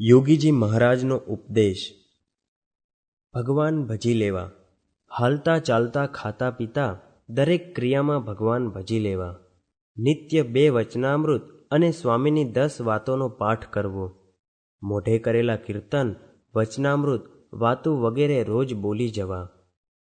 યોગીજી મહારાજનો ઉપદેશ. ભગવાન ભજી લેવા. હાલતા ચાલતા ખાતા પીતા દરેક ક્રિયામાં ભગવાન ભજી લેવા. નિત્ય બે વચનામૃત અને સ્વામીની દસ વાતોનો પાઠ કરવો. મોઢે કરેલા કીર્તન, વચનામૃત, વાતું વગેરે રોજ બોલી જવા.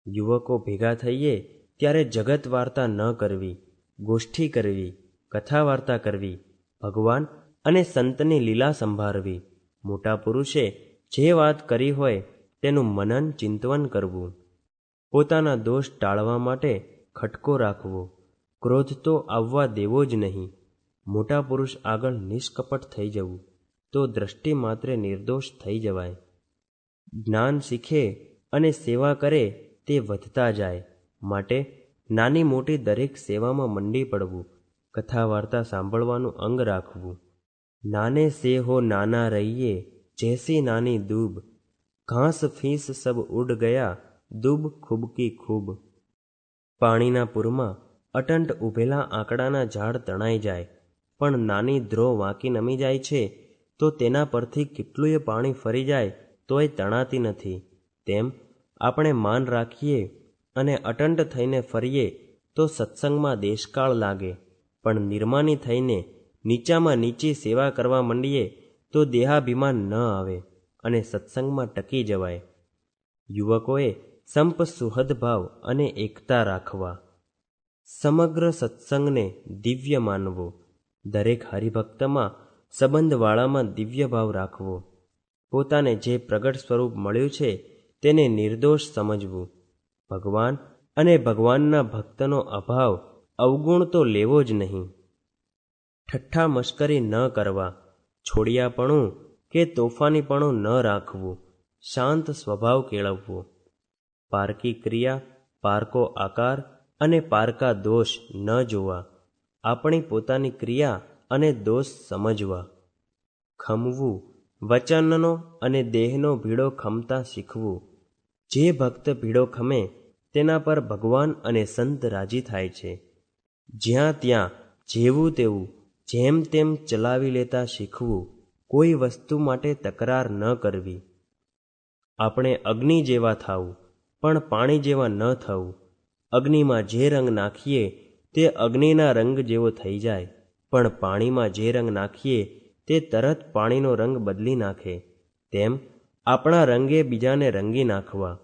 યુવકો ભેગા થઈએ ત્યારે જગત વાર્તા ન કરવી, ગોષ્ઠી કરવી કથા વાર્તા કરવી, ભગવાન અને સંતની લીલા સંભાળવી મોટા પુરુષે જે વાત કરી હોય તેનું મનન ચિંતવન કરવું. પોતાના દોષ ટાળવા માટે ખટકો રાખવો. ક્રોધ તો આવવા દેવો જ નહીં. મોટા પુરુષ આગળ નિષ્કપટ થઈ જવું. તો દ્રષ્ટિ માત્રે નિર્દોષ થઈ જવાય. જ્ઞાન શીખે અને સેવા કરે તે વધતા જાય. માટે નાની મોટી દરેક સેવામાં મંડી પડવું. કથા વાર્તા સાંભળવાનું અંગ રાખવું. નાને સે હો નાના રહીએ, જૈસી નાની દૂબ. ઘાસ ફીસ સબ ઉડ ગયા, દૂબ ખૂબકી ખૂબ. પાણીના પૂરમાં અટંટ ઊભેલા આંકડાના ઝાડ તણાઈ જાય, પણ નાની ધ્રો વાંકી નમી જાય છે, તો તેના પરથી કેટલુંય પાણી ફરી જાય, તોય તણાતી નથી. તેમ આપણે માન રાખીએ અને અટંટ થઈને ફરીએ, તો સત્સંગમાં દેશકાળ લાગે, પણ નિર્માની થઈને નીચામાં નીચી સેવા કરવા માંડીએ તો દેહાભિમાન ન આવે અને સત્સંગમાં ટકી જવાય. યુવકોએ સંપ સુહદભાવ અને એકતા રાખવા. સમગ્ર સત્સંગને દિવ્ય માનવો. દરેક હરિભક્તમાં સંબંધવાળામાં દિવ્ય ભાવ રાખવો. પોતાને જે પ્રગટ સ્વરૂપ મળ્યું છે તેને નિર્દોષ સમજવું. ભગવાન અને ભગવાનના ભક્તનો અભાવ અવગુણ તો લેવો જ નહીં. ઠઠ્ઠા મશ્કરી ન કરવા, છોડિયાપણું કે તોફાનીપણું ન રાખવું, શાંત સ્વભાવ કેળવવો. પારકી ક્રિયા, પારકો આકાર અને પારકા દોષ ન જોવા. આપણી પોતાની ક્રિયા અને દોષ સમજવા. ખમવું, વચનનો અને દેહનો ભીડો ખમતા શીખવું. જે ભક્ત ભીડો ખમે, તેના પર ભગવાન અને સંત રાજી થાય છે. જ્યાં ત્યાં જેવું તેવું જેમ તેમ ચલાવી લેતા શીખવું કોઈ વસ્તુ માટે તકરાર ન કરવી. આપણે અગ્નિ જેવા થવું પણ પાણી જેવા ન થવું અગ્નિમાં જે રંગ નાખીએ, તે અગ્નિના રંગ જેવો થઈ જાય, પણ પાણીમાં જે રંગ નાખીએ, તે તરત પાણીનો રંગ બદલી નાખે. તેમ આપણા રંગે બીજાને રંગી નાખવા,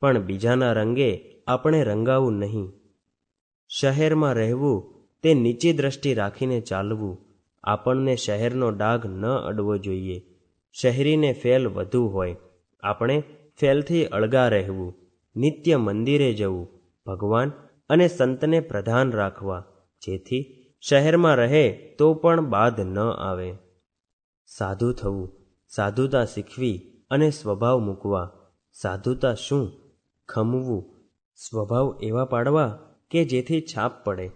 પણ બીજાના રંગે આપણે રંગાવું નહીં. શહેરમાં રહેવું તે નીચી દ્રષ્ટિ રાખીને ચાલવું આપણને શહેરનો ડાઘ ન અડવો જોઈએ. શહેરીને ફેલ વધુ હોય. આપણે ફેલથી અળગા રહેવું, નિત્ય મંદિરે જવું, ભગવાન અને સંતને પ્રધાન રાખવા. જેથી શહેરમાં રહે તો પણ બાદ ન આવે. સાધુ થવું, સાધુતા શીખવી અને સ્વભાવ મૂકવા. સાધુતા શું? ખમવું, સ્વભાવ એવા પાડવા કે જેથી છાપ પડે?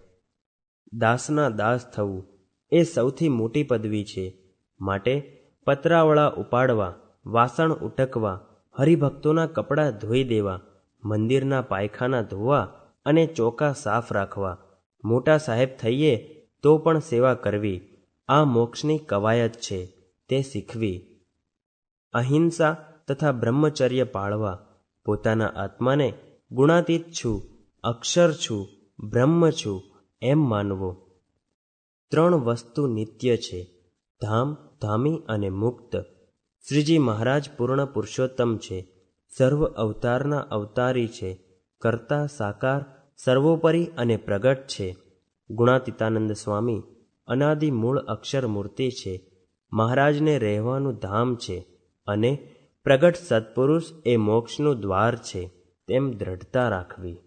દાસના દાસ થવું એ સૌથી મોટી પદવી છે. માટે પતરાવળા ઉપાડવા, વાસણ ઉટકવા, હરિભક્તોના કપડાં ધોઈ દેવા, મંદિરના પાયખાના ધોવા અને ચોકા સાફ રાખવા. મોટા સાહેબ થઈએ તો પણ સેવા કરવી. આ મોક્ષની કવાયત છે, તે શીખવી. અહિંસા તથા બ્રહ્મચર્ય પાળવા. પોતાના આત્માને ગુણાતીત છું, અક્ષર છું, બ્રહ્મ છું એમ માનવો. ત્રણ વસ્તુ નિત્ય છે, ધામ, ધામી અને મુક્ત. શ્રીજી મહારાજ પૂર્ણ પુરુષોત્તમ છે, સર્વ અવતારના અવતારી છે, કરતા, સાકાર, સર્વોપરી અને પ્રગટ છે. ગુણાતીતાનંદ સ્વામી, અનાદિ મૂળ અક્ષર મૂર્તિ છે, મહારાજને રહેવાનું ધામ છે અને પ્રગટ સત્પુરુષ એ મોક્ષનું દ્વાર છે, તેમ દ્રઢતા રાખવી.